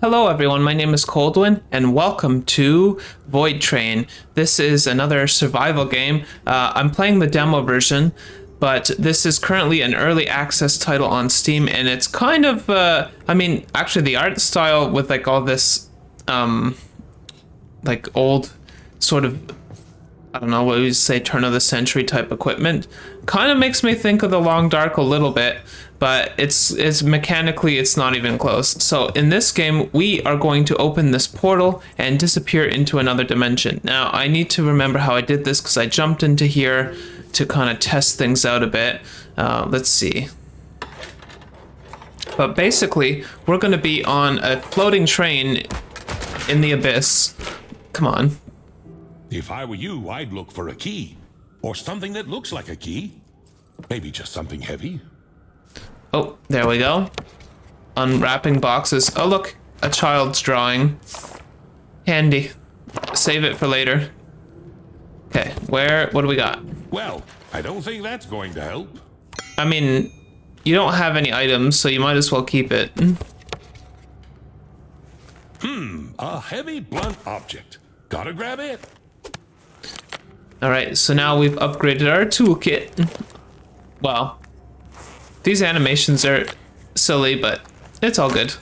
Hello everyone, my name is Kholdwyn and welcome to Voidtrain. This is another survival game. Uh, I'm playing the demo version, but this is currently an early access title on Steam and it's kind of, uh, I mean, actually the art style with like all this, um, like old sort of, I don't know what we say, turn of the century type equipment, kind of makes me think of the Long Dark a little bit but it's it's mechanically it's not even close. So in this game, we are going to open this portal and disappear into another dimension. Now I need to remember how I did this because I jumped into here to kind of test things out a bit. Uh, let's see. But basically, we're going to be on a floating train in the abyss. Come on. If I were you, I'd look for a key. Or something that looks like a key. Maybe just something heavy. Oh, there we go. Unwrapping boxes. Oh, look, a child's drawing. Handy. Save it for later. Okay, where, what do we got? Well, I don't think that's going to help. I mean, you don't have any items, so you might as well keep it. Hmm, a heavy blunt object. Gotta grab it. All right, so now we've upgraded our toolkit. Well, these animations are silly, but it's all good.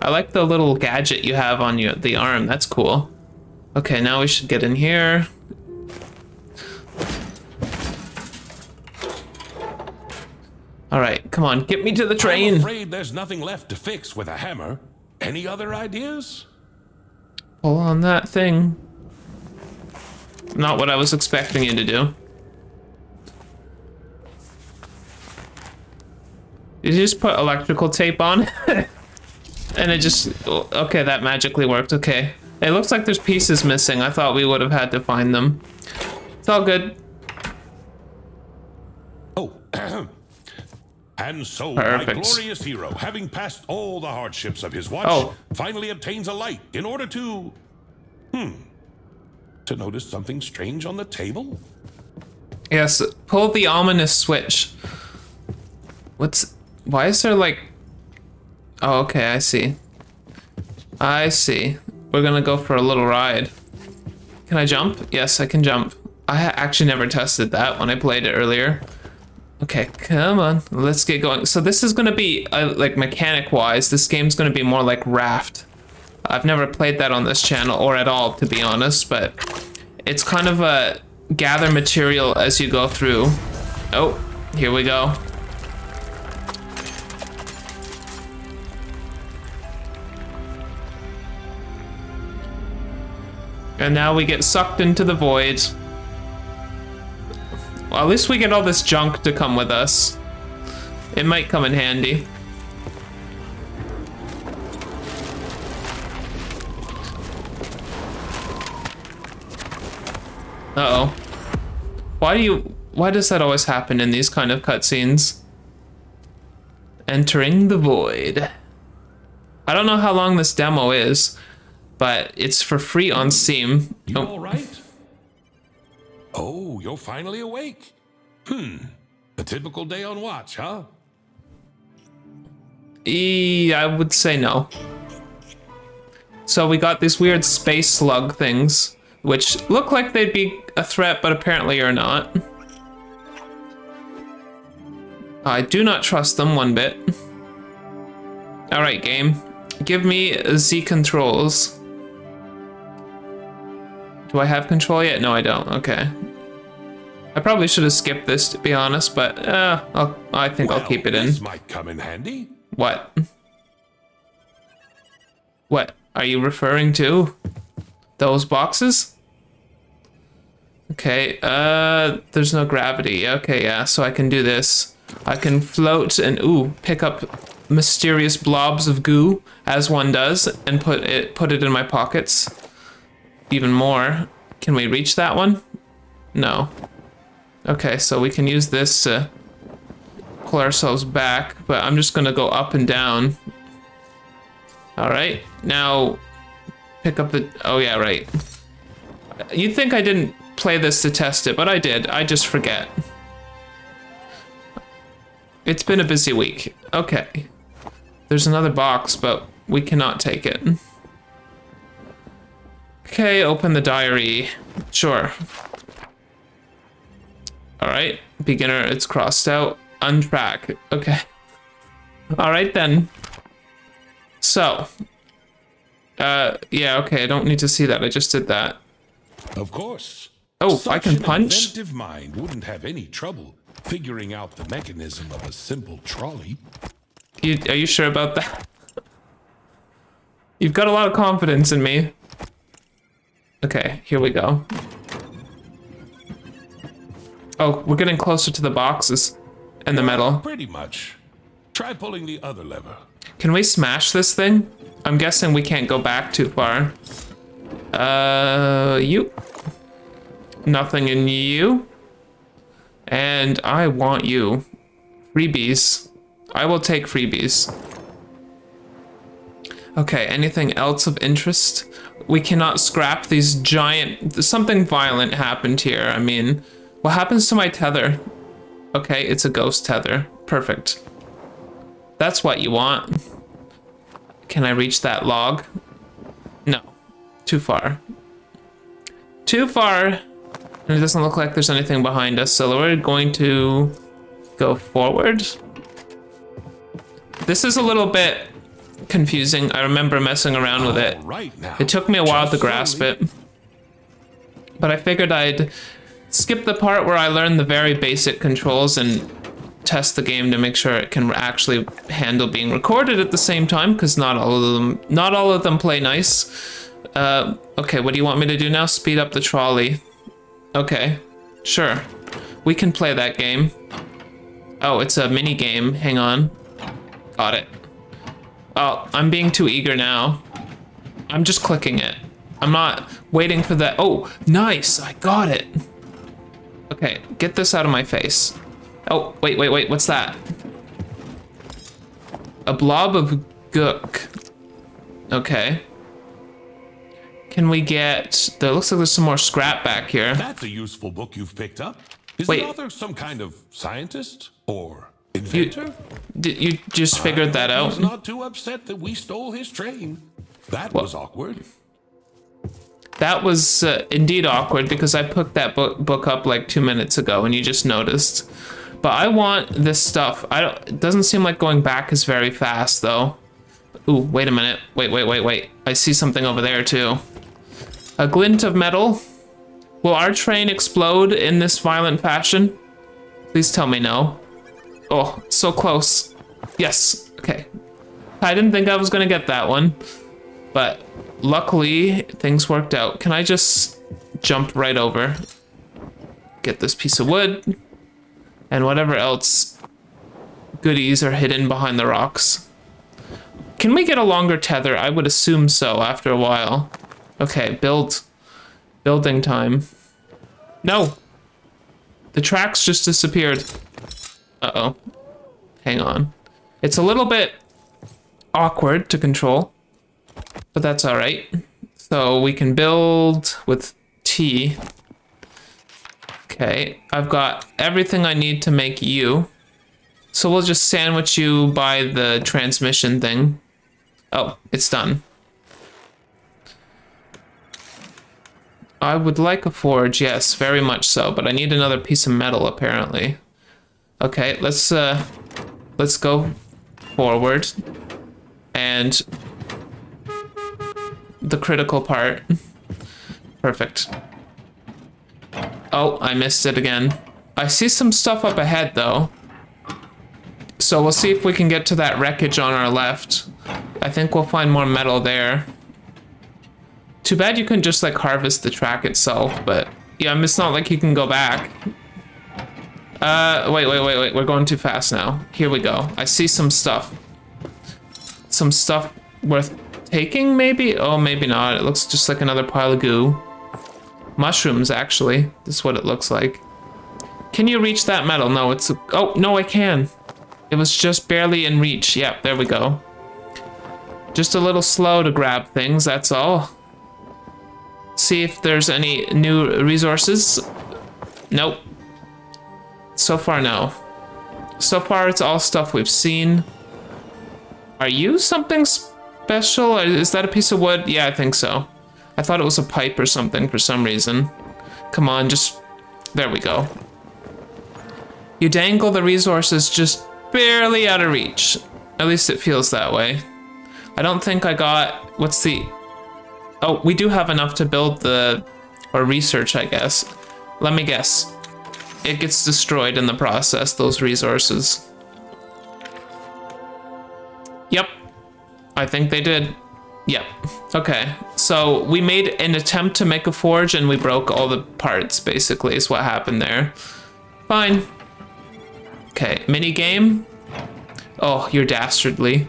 I like the little gadget you have on your the arm. That's cool. Okay, now we should get in here. All right, come on, get me to the train. I'm afraid there's nothing left to fix with a hammer. Any other ideas? Pull on that thing. Not what I was expecting you to do. Did you just put electrical tape on? and it just... Okay, that magically worked. Okay. It looks like there's pieces missing. I thought we would have had to find them. It's all good. Oh. and so, Perfect. my glorious hero, having passed all the hardships of his watch, Oh. finally obtains a light in order to... Hmm. To notice something strange on the table? Yes, pull the ominous switch. What's... Why is there like... Oh, okay, I see. I see. We're gonna go for a little ride. Can I jump? Yes, I can jump. I actually never tested that when I played it earlier. Okay, come on, let's get going. So this is gonna be, uh, like, mechanic-wise, this game's gonna be more like Raft. I've never played that on this channel, or at all, to be honest, but it's kind of a gather material as you go through. Oh, here we go. And now we get sucked into the void. Well, at least we get all this junk to come with us. It might come in handy. Uh-oh. Why do you... Why does that always happen in these kind of cutscenes? Entering the void. I don't know how long this demo is, but it's for free on Steam. You Oh, all right? Oh, you're finally awake. Hmm. A typical day on watch, huh? E, I would say no. So we got these weird space slug things, which look like they'd be a threat, but apparently are not. I do not trust them one bit. Alright, game. Give me Z controls. Do I have control yet? No, I don't. Okay. I probably should have skipped this, to be honest, but uh, I'll, I think I'll keep it in. This might come in handy. What? What are you referring to? Those boxes? Okay, uh, there's no gravity. Okay, yeah, so I can do this. I can float and, ooh, pick up mysterious blobs of goo, as one does, and put it, put it in my pockets. Even more. Can we reach that one? No. Okay, so we can use this to pull ourselves back, but I'm just gonna go up and down. All right, now pick up the, oh yeah, right. You'd think I didn't play this to test it, but I did, I just forget. It's been a busy week. Okay. There's another box, but we cannot take it. Okay, open the diary. Sure. All right, beginner, it's crossed out. Untrack. Okay. All right then. So. Uh, yeah, okay, I don't need to see that. I just did that. Of course. Oh, Such I can an punch? inventive mind wouldn't have any trouble figuring out the mechanism of a simple trolley. You, are you sure about that? You've got a lot of confidence in me. Okay, here we go. Oh, we're getting closer to the boxes and the metal. Pretty much. Try pulling the other lever. Can we smash this thing? I'm guessing we can't go back too far. Uh, you. Nothing in you. And I want you. Freebies. I will take freebies. Okay, anything else of interest? We cannot scrap these giant... Something violent happened here. I mean, what happens to my tether? Okay, it's a ghost tether. Perfect. That's what you want. Can I reach that log? No. Too far. Too far. And it doesn't look like there's anything behind us, so we're going to go forward. This is a little bit confusing. I remember messing around with it. It took me a while to grasp it. But I figured I'd skip the part where I learned the very basic controls and test the game to make sure it can actually handle being recorded at the same time because not all of them not all of them play nice. Uh, okay, what do you want me to do now? Speed up the trolley. Okay, sure. We can play that game. Oh, it's a mini game. Hang on. Got it. Oh, I'm being too eager now. I'm just clicking it. I'm not waiting for that. Oh, nice. I got it. Okay, get this out of my face. Oh, wait, wait, wait. What's that? A blob of gook. Okay. Can we get... There looks like there's some more scrap back here. That's a useful book you've picked up. Is Wait. the author some kind of scientist or inventor? Did you just figured that He's out? not too upset that we stole his train. That was awkward. That was uh, indeed awkward because I picked that book book up like two minutes ago and you just noticed. But I want this stuff. I don't. It doesn't seem like going back is very fast though. Ooh, wait a minute. Wait, wait, wait, wait. I see something over there too. A glint of metal. Will our train explode in this violent fashion? Please tell me no. Oh, so close. Yes. Okay. I didn't think I was gonna get that one, but luckily things worked out. Can I just jump right over? Get this piece of wood and whatever else goodies are hidden behind the rocks. Can we get a longer tether? I would assume so after a while. Okay, build. Building time. No. The tracks just disappeared. Uh-oh. Hang on. It's a little bit awkward to control, but that's all right. So we can build with T. Okay, I've got everything I need to make you. So we'll just sandwich you by the transmission thing. Oh, it's done. I would like a forge, yes, very much so, but I need another piece of metal apparently. Okay, let's uh let's go forward. And the critical part. Perfect. Oh, I missed it again. I see some stuff up ahead though. So we'll see if we can get to that wreckage on our left. I think we'll find more metal there. Too bad you can't just like harvest the track itself, but yeah, it's not like you can go back. Uh, wait, wait, wait, wait, we're going too fast now. Here we go. I see some stuff. Some stuff worth taking, maybe? Oh, maybe not. It looks just like another pile of goo. Mushrooms, actually. This is what it looks like. Can you reach that metal? No, it's... Oh, no, I can. It was just barely in reach. Yep, there we go. Just a little slow to grab things, that's all. See if there's any new resources. Nope. So far, no. So far, it's all stuff we've seen. Are you something special? Is that a piece of wood? Yeah, I think so. I thought it was a pipe or something for some reason. Come on, just... There we go. You dangle the resources just barely out of reach. At least it feels that way. I don't think I got... What's the... Oh, we do have enough to build the... Or research, I guess. Let me guess. It gets destroyed in the process, those resources. Yep. I think they did. Yep. Okay. So we made an attempt to make a forge and we broke all the parts, basically, is what happened there. Fine. Okay. Mini game. Oh, you're dastardly.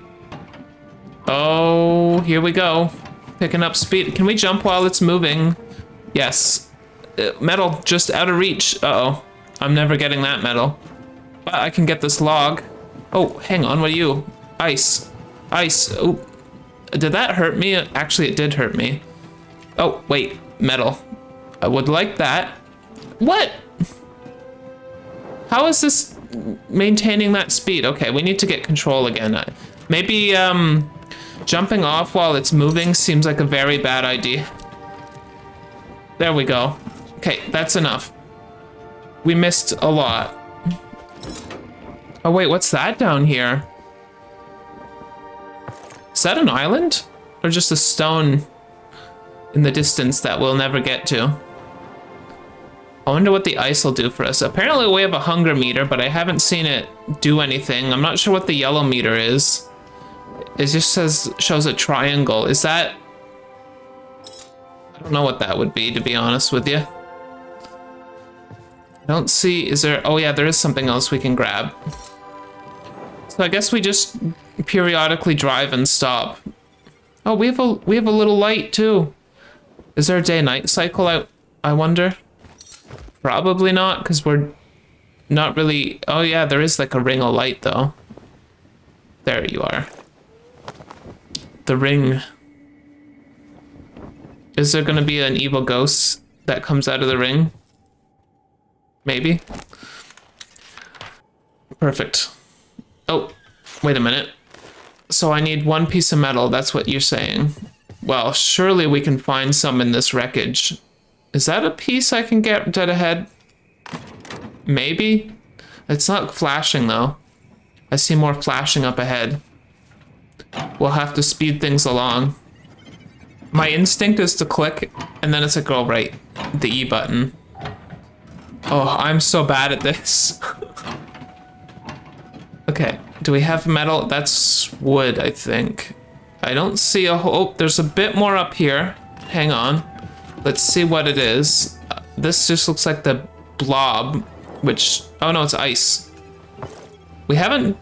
Oh, here we go. Picking up speed. Can we jump while it's moving? Yes. Uh, metal just out of reach. Uh oh I'm never getting that metal. But I can get this log. Oh, hang on. What are you? Ice. Ice. Oh, did that hurt me? Actually, it did hurt me. Oh, wait. Metal. I would like that. What? How is this maintaining that speed? Okay, we need to get control again. Maybe um, jumping off while it's moving seems like a very bad idea. There we go. Okay, that's enough. We missed a lot. Oh wait, what's that down here? Is that an island? Or just a stone in the distance that we'll never get to? I wonder what the ice will do for us. Apparently we have a hunger meter, but I haven't seen it do anything. I'm not sure what the yellow meter is. It just says shows a triangle. Is that... I don't know what that would be, to be honest with you. I don't see... Is there... Oh yeah, there is something else we can grab. So I guess we just periodically drive and stop. Oh, we have a we have a little light too. Is there a day-night cycle? I I wonder. Probably not, because we're not really. Oh yeah, there is like a ring of light though. There you are. The ring. Is there gonna be an evil ghost that comes out of the ring? Maybe. Perfect. Oh, wait a minute. So I need one piece of metal, that's what you're saying. Well, surely we can find some in this wreckage. Is that a piece I can get dead ahead? Maybe? It's not flashing though. I see more flashing up ahead. We'll have to speed things along. My instinct is to click, and then it's like, oh right, the E button. Oh, I'm so bad at this. okay. Do we have metal? That's wood, I think. I don't see a. Oh, there's a bit more up here. Hang on. Let's see what it is. Uh, this just looks like the blob, which... Oh, no, it's ice. We haven't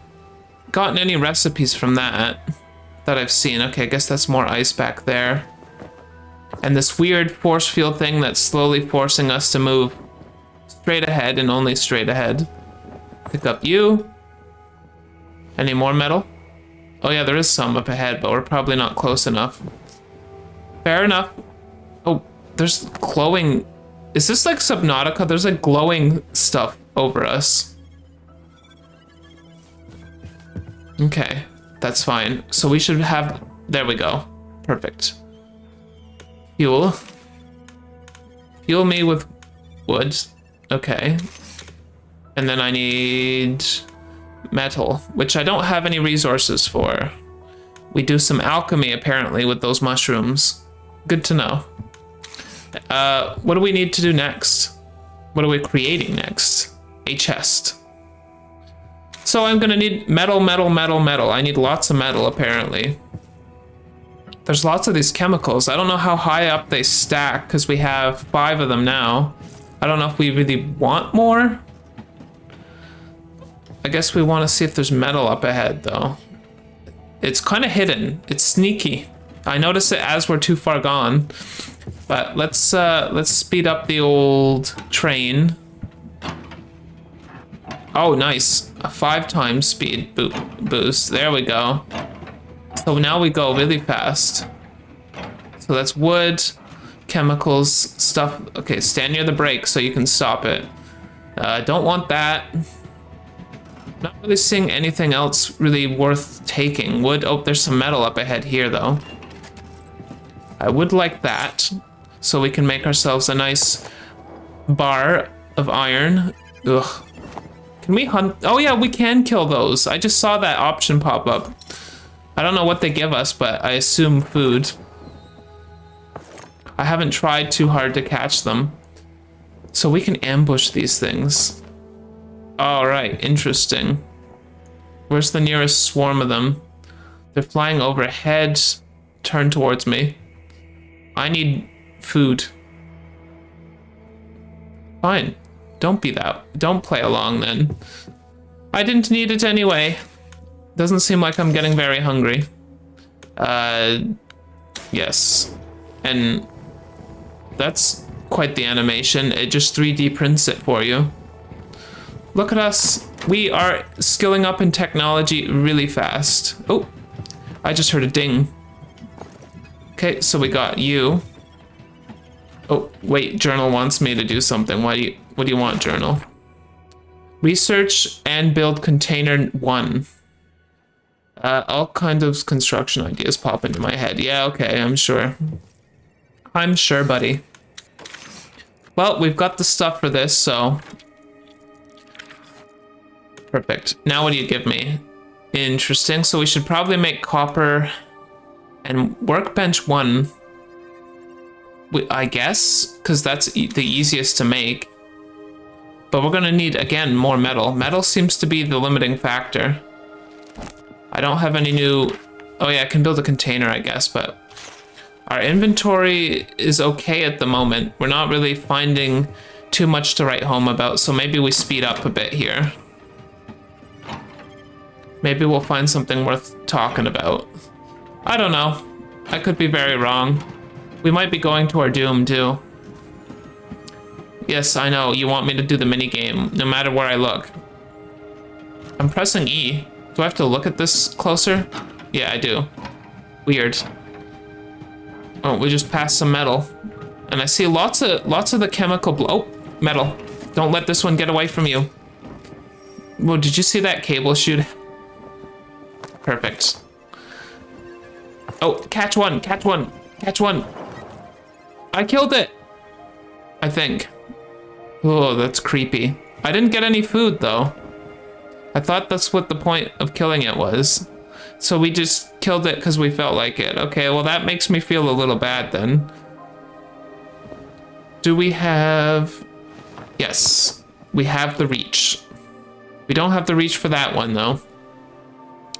gotten any recipes from that that I've seen. Okay, I guess that's more ice back there. And this weird force field thing that's slowly forcing us to move straight ahead and only straight ahead. Pick up you. Any more metal? Oh yeah, there is some up ahead, but we're probably not close enough. Fair enough. Oh, there's glowing... Is this like Subnautica? There's like glowing stuff over us. Okay, that's fine. So we should have... There we go. Perfect. Fuel. Fuel me with wood. Okay. And then I need metal, which I don't have any resources for. We do some alchemy, apparently, with those mushrooms. Good to know. Uh, what do we need to do next? What are we creating next? A chest. So I'm gonna need metal, metal, metal, metal. I need lots of metal, apparently. There's lots of these chemicals. I don't know how high up they stack, because we have five of them now. I don't know if we really want more. I guess we want to see if there's metal up ahead, though. It's kind of hidden. It's sneaky. I notice it as we're too far gone. But let's uh, let's speed up the old train. Oh, nice. A five times speed bo boost. There we go. So now we go really fast. So that's wood, chemicals, stuff. Okay, stand near the brake so you can stop it. Uh, don't want that. Not really seeing anything else really worth taking. Wood, oh, there's some metal up ahead here though. I would like that, so we can make ourselves a nice bar of iron. Ugh. Can we hunt? Oh yeah, we can kill those. I just saw that option pop up. I don't know what they give us, but I assume food. I haven't tried too hard to catch them. So we can ambush these things. All right, interesting. Where's the nearest swarm of them? They're flying overhead. Turn towards me. I need food. Fine. Don't be that. Don't play along then. I didn't need it anyway. Doesn't seem like I'm getting very hungry. Uh, yes. And that's quite the animation. It just 3D prints it for you. Look at us. We are skilling up in technology really fast. Oh, I just heard a ding. Okay, so we got you. Oh, wait, Journal wants me to do something. Why do you, what do you want, Journal? Research and build container one. Uh, all kinds of construction ideas pop into my head. Yeah, okay, I'm sure. I'm sure, buddy. Well, we've got the stuff for this, so... Perfect. Now what do you give me? Interesting, so we should probably make copper and workbench one I guess, because that's e the easiest to make. But we're gonna need, again, more metal. Metal seems to be the limiting factor. I don't have any new... Oh yeah, I can build a container, I guess, but... Our inventory is okay at the moment. We're not really finding too much to write home about, so maybe we speed up a bit here. Maybe we'll find something worth talking about. I don't know. I could be very wrong. We might be going to our doom, too. Yes, I know. You want me to do the mini game, no matter where I look. I'm pressing E. Do I have to look at this closer? Yeah, I do. Weird. Oh, we just passed some metal. And I see lots of lots of the chemical Oh, metal. Don't let this one get away from you. Well, did you see that cable shoot? Perfect. Oh, catch one, catch one, catch one. I killed it. I think. Oh, that's creepy. I didn't get any food though. I thought that's what the point of killing it was. So we just killed it because we felt like it. Okay, well that makes me feel a little bad then. Do we have... Yes, we have the reach. We don't have the reach for that one though.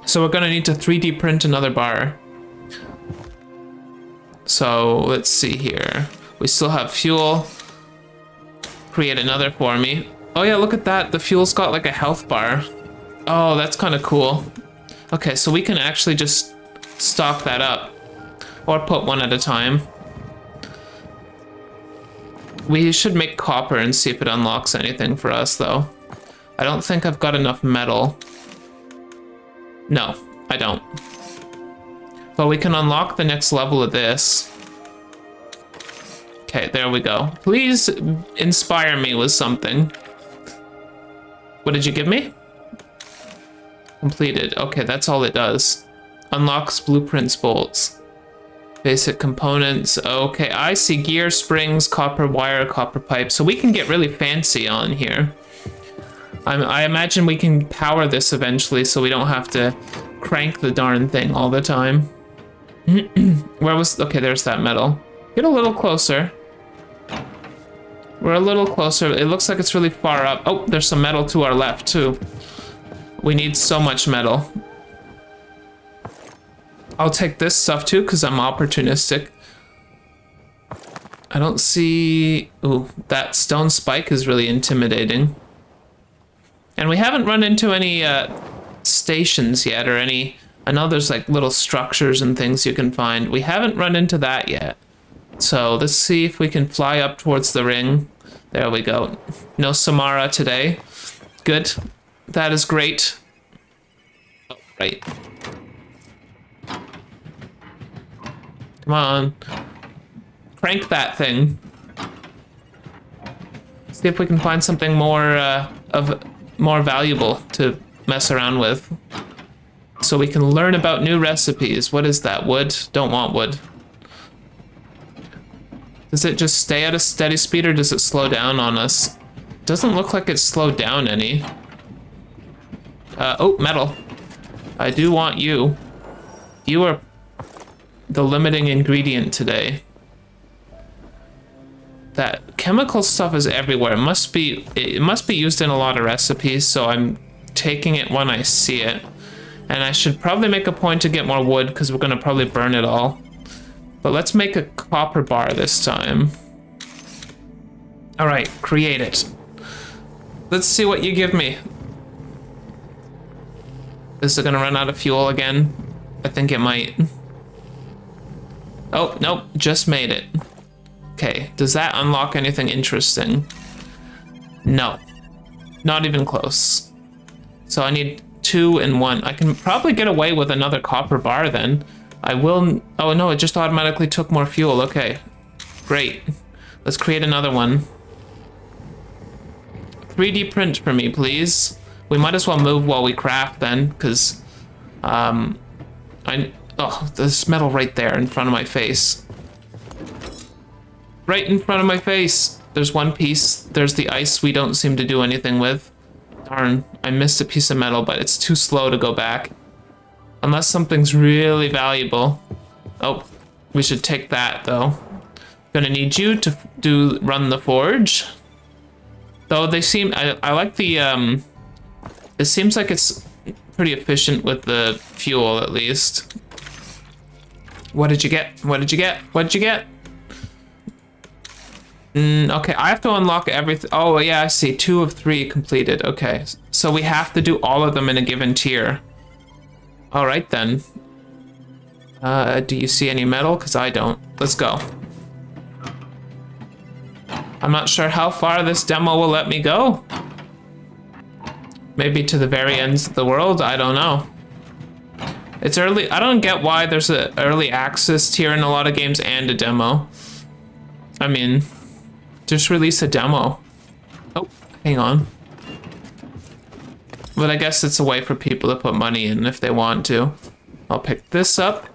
So we're gonna need to 3D print another bar. So let's see here. We still have fuel. Create another for me. Oh yeah, look at that. The fuel's got like a health bar. Oh, that's kind of cool. Okay, so we can actually just stock that up. Or put one at a time. We should make copper and see if it unlocks anything for us, though. I don't think I've got enough metal. No, I don't. But we can unlock the next level of this. Okay, there we go. Please inspire me with something. What did you give me? Completed. Okay, that's all it does. Unlocks blueprints bolts. Basic components. Okay, I see gear, springs, copper wire, copper pipe. So we can get really fancy on here. I, I imagine we can power this eventually so we don't have to crank the darn thing all the time. Where was... Okay, there's that metal. Get a little closer. We're a little closer. It looks like it's really far up. Oh, there's some metal to our left, too. We need so much metal. I'll take this stuff, too, because I'm opportunistic. I don't see... Ooh, that stone spike is really intimidating. And we haven't run into any uh, stations yet, or any I know there's like little structures and things you can find. We haven't run into that yet. So let's see if we can fly up towards the ring. There we go. No Samara today. Good. That is great. Oh, right. Come on. Crank that thing. See if we can find something more uh, of more valuable to mess around with. So we can learn about new recipes. What is that? Wood? Don't want wood. Does it just stay at a steady speed or does it slow down on us? Doesn't look like it's slowed down any. Uh, oh, metal. I do want you. You are the limiting ingredient today. That chemical stuff is everywhere. It must be it must be used in a lot of recipes, so I'm taking it when I see it. And I should probably make a point to get more wood because we're gonna probably burn it all. But let's make a copper bar this time. All right, create it. Let's see what you give me. Is it gonna run out of fuel again? I think it might. Oh, nope, just made it. Okay, does that unlock anything interesting? No, not even close. So I need two and one. I can probably get away with another copper bar then. I will, oh no, it just automatically took more fuel. Okay, great. Let's create another one. 3D print for me, please. We might as well move while we craft then, because, um, I, oh, there's metal right there in front of my face. Right in front of my face. There's one piece. There's the ice we don't seem to do anything with. Darn, I missed a piece of metal, but it's too slow to go back. Unless something's really valuable. Oh, we should take that though. Gonna need you to do run the forge. Though they seem, I, I like the, um, it seems like it's pretty efficient with the fuel at least. What did you get? What did you get? What did you get? Mm, okay, I have to unlock everything. Oh, yeah, I see. Two of three completed. Okay, so we have to do all of them in a given tier. All right, then. Uh, do you see any metal? Because I don't. Let's go. I'm not sure how far this demo will let me go. Maybe to the very ends of the world, I don't know. It's early, I don't get why there's an early access tier in a lot of games and a demo. I mean, just release a demo. Oh, hang on. But I guess it's a way for people to put money in if they want to. I'll pick this up.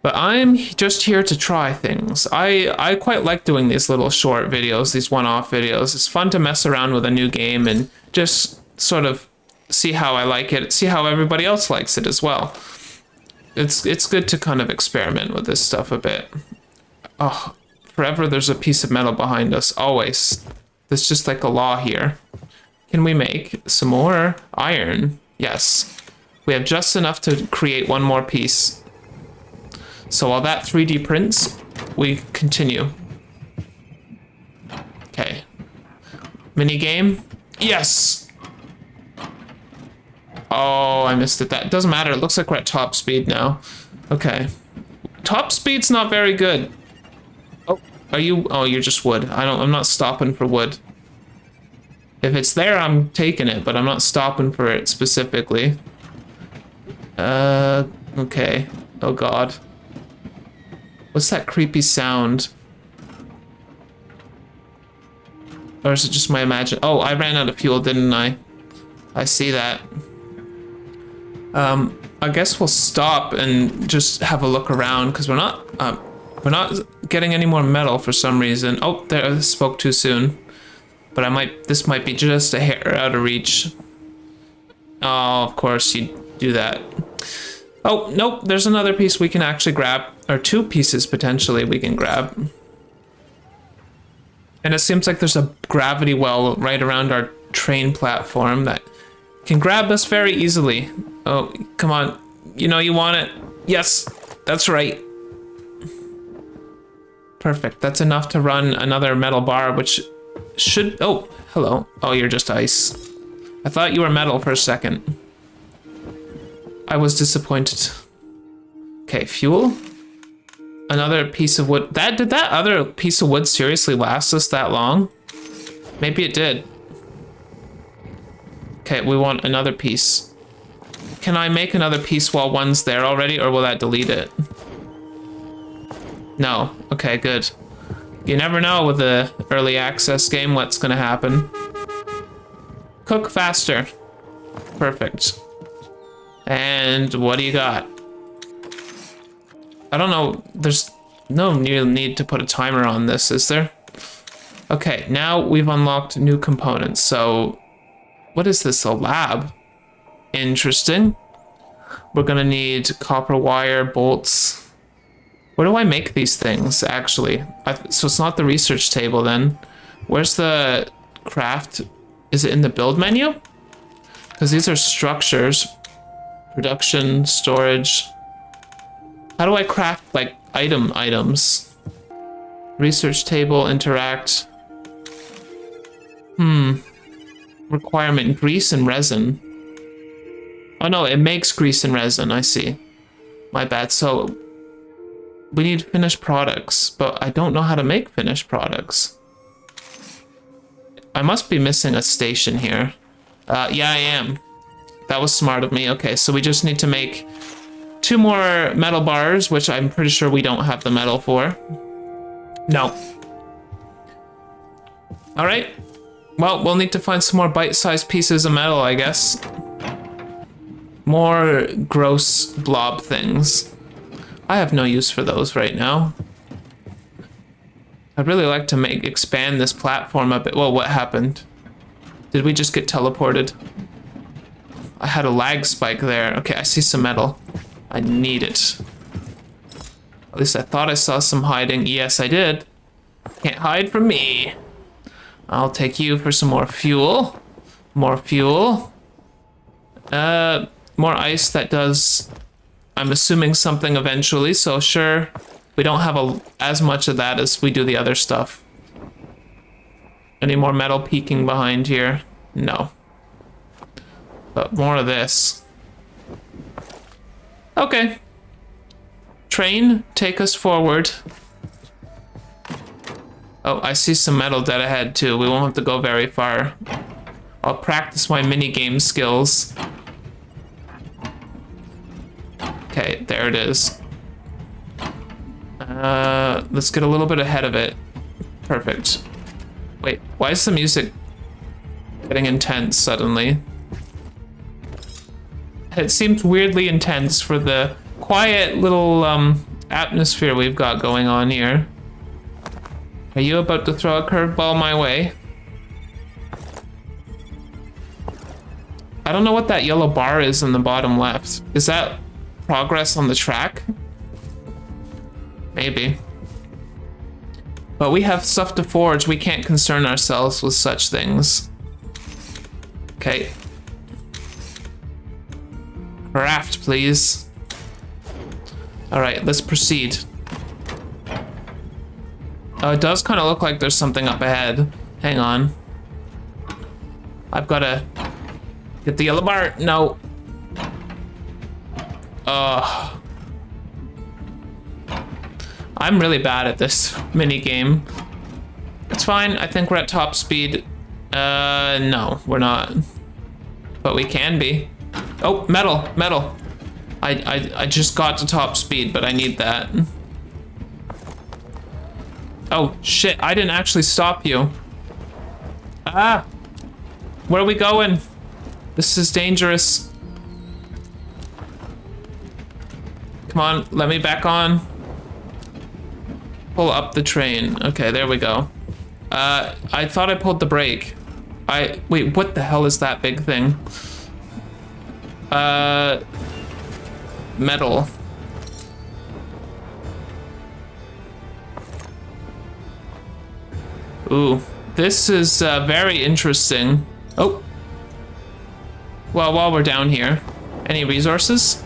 But I'm just here to try things. I, I quite like doing these little short videos, these one-off videos. It's fun to mess around with a new game and just sort of see how I like it, see how everybody else likes it as well. It's, it's good to kind of experiment with this stuff a bit. Oh, forever there's a piece of metal behind us, always. There's just like a law here. Can we make some more iron? Yes. We have just enough to create one more piece. So while that 3D prints, we continue. Okay. Mini game? Yes! Oh, I missed it. That doesn't matter. It looks like we're at top speed now. Okay. Top speed's not very good. Are you? Oh, you're just wood. I don't. I'm not stopping for wood. If it's there, I'm taking it, but I'm not stopping for it specifically. Uh, okay. Oh god. What's that creepy sound? Or is it just my imagine? Oh, I ran out of fuel, didn't I? I see that. Um, I guess we'll stop and just have a look around because we're not, uh, we're not getting any more metal for some reason. Oh, there, I spoke too soon. But I might, this might be just a hair out of reach. Oh, of course you do that. Oh, nope, there's another piece we can actually grab, or two pieces potentially we can grab. And it seems like there's a gravity well right around our train platform that can grab us very easily. Oh, come on. You know you want it. Yes, that's right. Perfect. That's enough to run another metal bar, which should... Oh, hello. Oh, you're just ice. I thought you were metal for a second. I was disappointed. Okay, fuel. Another piece of wood. That Did that other piece of wood seriously last us that long? Maybe it did. Okay, we want another piece. Can I make another piece while one's there already, or will that delete it? No. Okay, good. You never know with the early access game what's gonna happen. Cook faster. Perfect. And what do you got? I don't know. There's no need to put a timer on this, is there? Okay, now we've unlocked new components. So, what is this? A lab? Interesting. We're gonna need copper wire, bolts. Where do I make these things, actually? I, so it's not the research table then. Where's the craft? Is it in the build menu? Because these are structures. Production, storage. How do I craft, like, item items? Research table, interact. Hmm. Requirement, grease and resin. Oh no, it makes grease and resin, I see. My bad, so... We need finished products, but I don't know how to make finished products. I must be missing a station here. Uh, yeah, I am. That was smart of me. Okay, so we just need to make two more metal bars, which I'm pretty sure we don't have the metal for. No. All right. Well, we'll need to find some more bite-sized pieces of metal, I guess. More gross blob things. I have no use for those right now. I'd really like to make expand this platform a bit. Well, what happened? Did we just get teleported? I had a lag spike there. Okay, I see some metal. I need it. At least I thought I saw some hiding. Yes, I did. Can't hide from me. I'll take you for some more fuel. More fuel. Uh, more ice that does, I'm assuming something eventually, so sure. We don't have a, as much of that as we do the other stuff. Any more metal peeking behind here? No. But more of this. Okay. Train, take us forward. Oh, I see some metal dead ahead too. We won't have to go very far. I'll practice my mini-game skills. Okay, there it is. Uh, let's get a little bit ahead of it. Perfect. Wait, why is the music getting intense suddenly? It seems weirdly intense for the quiet little um, atmosphere we've got going on here. Are you about to throw a curveball my way? I don't know what that yellow bar is in the bottom left. Is that progress on the track? Maybe. But we have stuff to forge. We can't concern ourselves with such things. Okay. Craft, please. All right, let's proceed. Oh, it does kind of look like there's something up ahead. Hang on. I've got to get the yellow bar. No. Ugh. I'm really bad at this mini game. It's fine. I think we're at top speed. Uh, no, we're not. But we can be. Oh, metal, metal. I, I, I just got to top speed, but I need that. Oh, shit, I didn't actually stop you. Ah! Where are we going? This is dangerous. Come on, let me back on. Pull up the train. Okay, there we go. Uh, I thought I pulled the brake. I, wait, what the hell is that big thing? Uh, metal. Ooh, this is uh, very interesting. Oh. Well, while we're down here, any resources?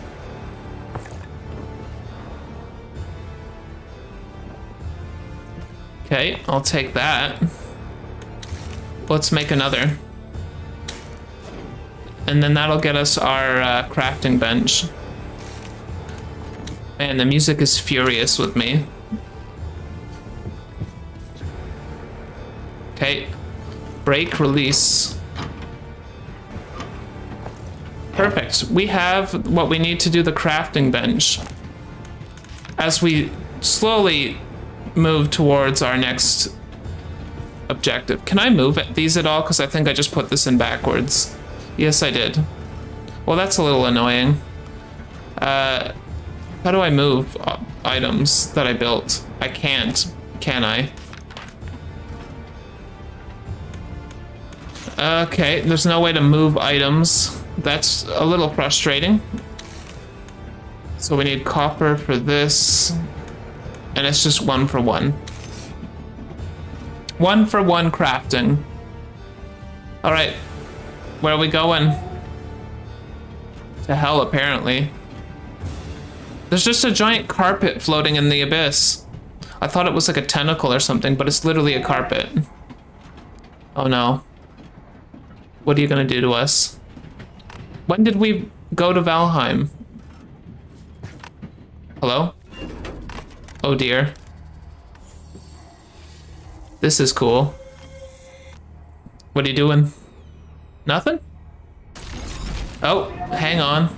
Okay, I'll take that. Let's make another. And then that'll get us our uh, crafting bench. Man, the music is furious with me. Okay. Break, release. Perfect. We have what we need to do the crafting bench. As we slowly move towards our next objective. Can I move these at all? Because I think I just put this in backwards. Yes, I did. Well, that's a little annoying. Uh, how do I move uh, items that I built? I can't, can I? Okay, there's no way to move items. That's a little frustrating. So we need copper for this. And it's just one for one. One for one crafting. Alright. Where are we going? To hell, apparently. There's just a giant carpet floating in the abyss. I thought it was like a tentacle or something, but it's literally a carpet. Oh no. What are you gonna do to us? When did we go to Valheim? Hello? Oh dear. This is cool. What are you doing? Nothing? Oh, hang on.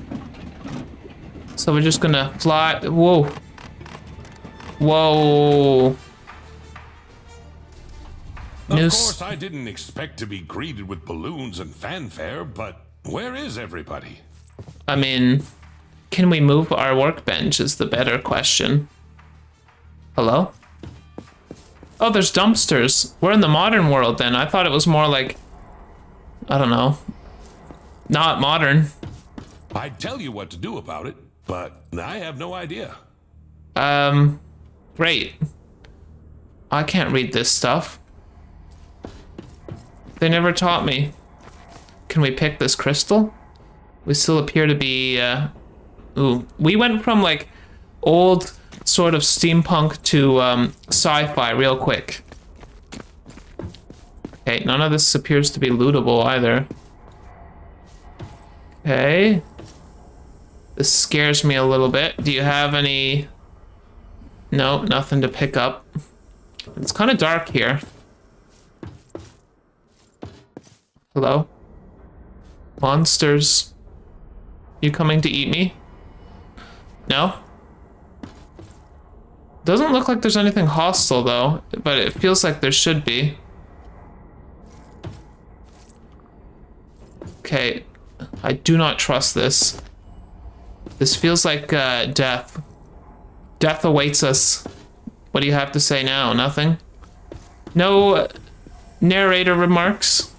So we're just gonna fly. Whoa. Whoa. Of New course, I didn't expect to be greeted with balloons and fanfare, but where is everybody? I mean, can we move our workbench is the better question. Hello? Oh, there's dumpsters. We're in the modern world then. I thought it was more like, I don't know, not modern. I'd tell you what to do about it, but I have no idea. Um, great. I can't read this stuff. They never taught me. Can we pick this crystal? We still appear to be, uh, ooh. We went from like old sort of steampunk to um, sci-fi real quick. Okay, none of this appears to be lootable either. Okay. This scares me a little bit. Do you have any... No, nothing to pick up. It's kind of dark here. Hello? Monsters. You coming to eat me? No? Doesn't look like there's anything hostile though, but it feels like there should be. Okay, I do not trust this. This feels like uh, death. Death awaits us. What do you have to say now? Nothing? No narrator remarks?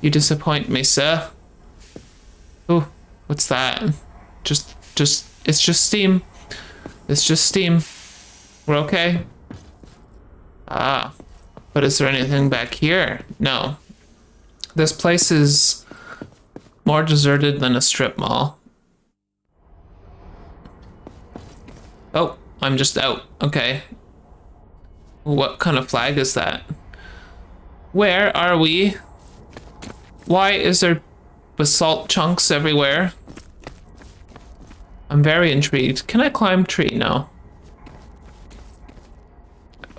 You disappoint me, sir. Ooh, what's that? Just, just, it's just steam. It's just steam. We're okay. Ah, but is there anything back here? No. This place is more deserted than a strip mall. Oh, I'm just out. Okay. What kind of flag is that? Where are we? Why is there basalt chunks everywhere? I'm very intrigued. Can I climb tree? No.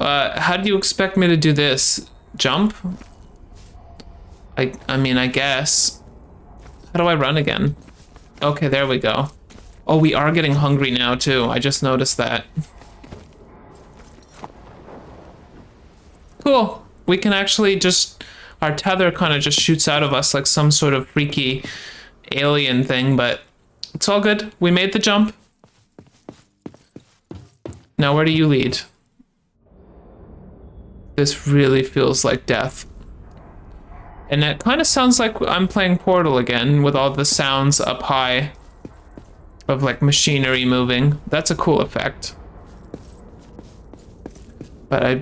Uh, how do you expect me to do this? Jump? I, I mean, I guess. How do I run again? Okay, there we go. Oh, we are getting hungry now, too. I just noticed that. Cool. We can actually just... Our tether kind of just shoots out of us like some sort of freaky alien thing, but it's all good. We made the jump. Now, where do you lead? This really feels like death. And it kind of sounds like I'm playing Portal again with all the sounds up high of like machinery moving. That's a cool effect. But I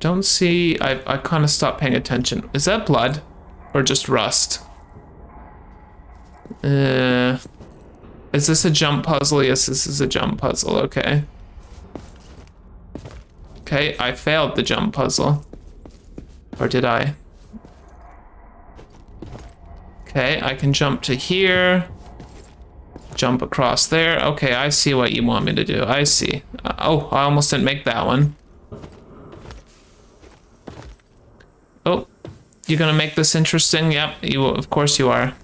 don't see, I, I kind of stopped paying attention. Is that blood or just rust? Uh, is this a jump puzzle? Yes, this is a jump puzzle, okay. Okay, I failed the jump puzzle. Or did I? Okay, I can jump to here. Jump across there. Okay, I see what you want me to do. I see. Uh, oh, I almost didn't make that one. Oh, you gonna make this interesting? Yep, you. Of course you are.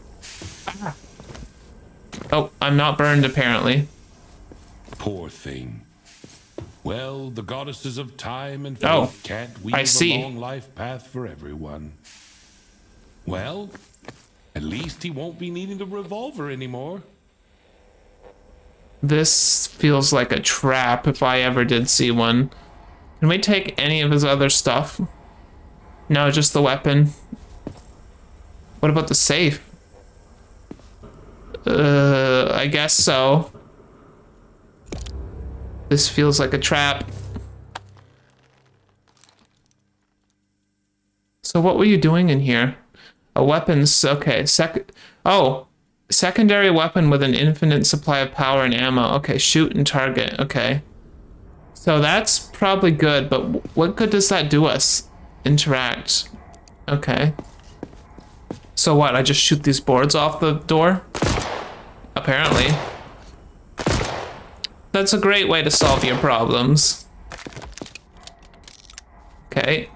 Oh, I'm not burned apparently. Poor thing. Well, the goddesses of time and fate Oh, can't weave I see. a long life path for everyone. Well, at least he won't be needing the revolver anymore. This feels like a trap if I ever did see one. Can we take any of his other stuff? No, just the weapon. What about the safe? Uh, I guess so. This feels like a trap. So what were you doing in here? A weapons, okay, sec- oh, secondary weapon with an infinite supply of power and ammo. Okay, shoot and target, okay. So that's probably good, but what good does that do us? Interact, okay. So what, I just shoot these boards off the door? Apparently. That's a great way to solve your problems. Okay.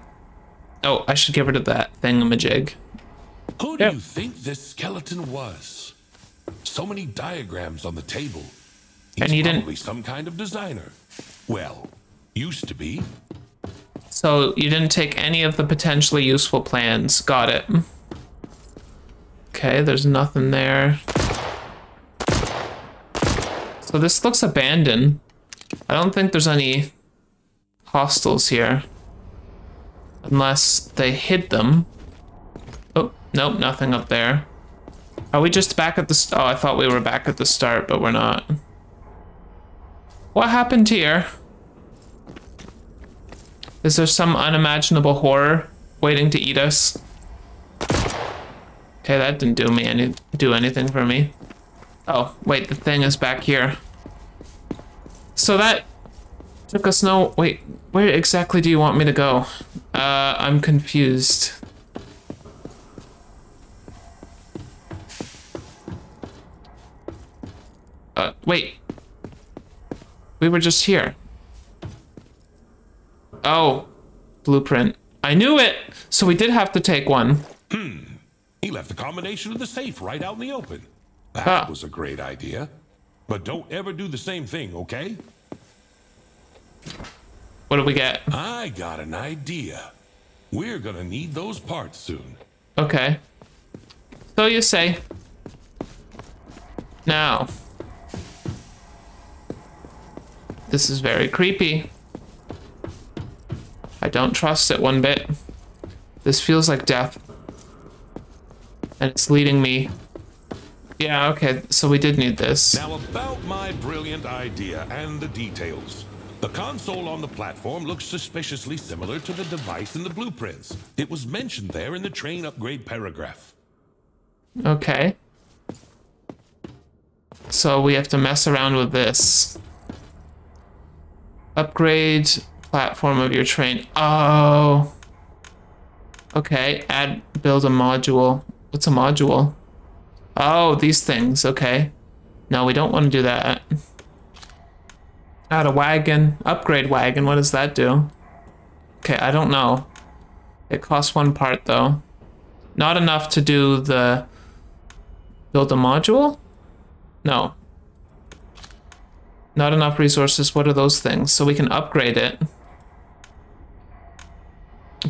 Oh, I should get rid of that thingamajig. Who do Yep. you think this skeleton was? So many diagrams on the table. He's And you didn't- some kind of designer. Well, used to be. So you didn't take any of the potentially useful plans. Got it. Okay, there's nothing there. So this looks abandoned. I don't think there's any hostels here. Unless they hid them. Oh, nope, nothing up there. Are we just back at the Oh, I thought we were back at the start, but we're not. What happened here? Is there some unimaginable horror waiting to eat us? Okay, that didn't do me any do anything for me. Oh, wait, the thing is back here. So that took us no wait, where exactly do you want me to go? Uh I'm confused. Uh wait. We were just here. Oh, blueprint. I knew it! So we did have to take one. Hmm. He left the combination of the safe right out in the open. That was a great idea. But don't ever do the same thing, okay? What do we get? I got an idea. We're gonna need those parts soon. Okay. So you say. Now. This is very creepy. I don't trust it one bit. This feels like death. And it's leading me. Yeah, okay, so we did need this. Now about my brilliant idea and the details. The console on the platform looks suspiciously similar to the device in the blueprints. It was mentioned there in the train upgrade paragraph. Okay. So we have to mess around with this. Upgrade platform of your train. Oh. Okay, add, build a module. What's a module? Oh, these things, okay. No, we don't want to do that. Add a wagon, upgrade wagon, what does that do? Okay, I don't know. It costs one part though. Not enough to do the build a module? No. Not enough resources. What are those things? So we can upgrade it.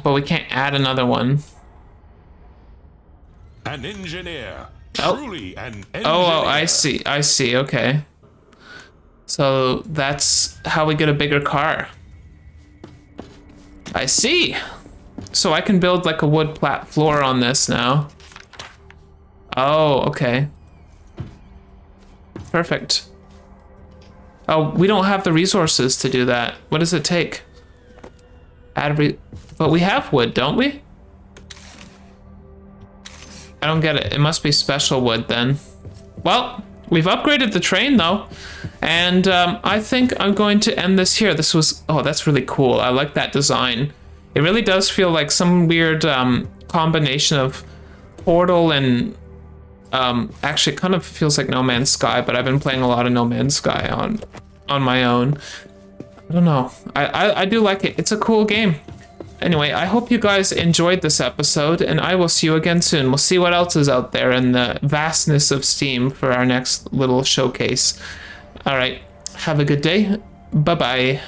But we can't add another one. An engineer. Oh. Truly an engineer. Oh, oh, I see. I see. Okay. So that's how we get a bigger car. I see. So I can build like a wood plat floor on this now. Oh, okay. Perfect. Oh, we don't have the resources to do that. What does it take? Add re- but we have wood, don't we? I don't get it. It must be special wood then. Well, we've upgraded the train though. And um, I think I'm going to end this here. This was, oh, that's really cool. I like that design. It really does feel like some weird um, combination of Portal and um, actually it kind of feels like No Man's Sky, but I've been playing a lot of No Man's Sky on on my own. I don't know. I, I, I do like it. It's a cool game. Anyway, I hope you guys enjoyed this episode, and I will see you again soon. We'll see what else is out there in the vastness of Steam for our next little showcase. All right, have a good day. Bye bye.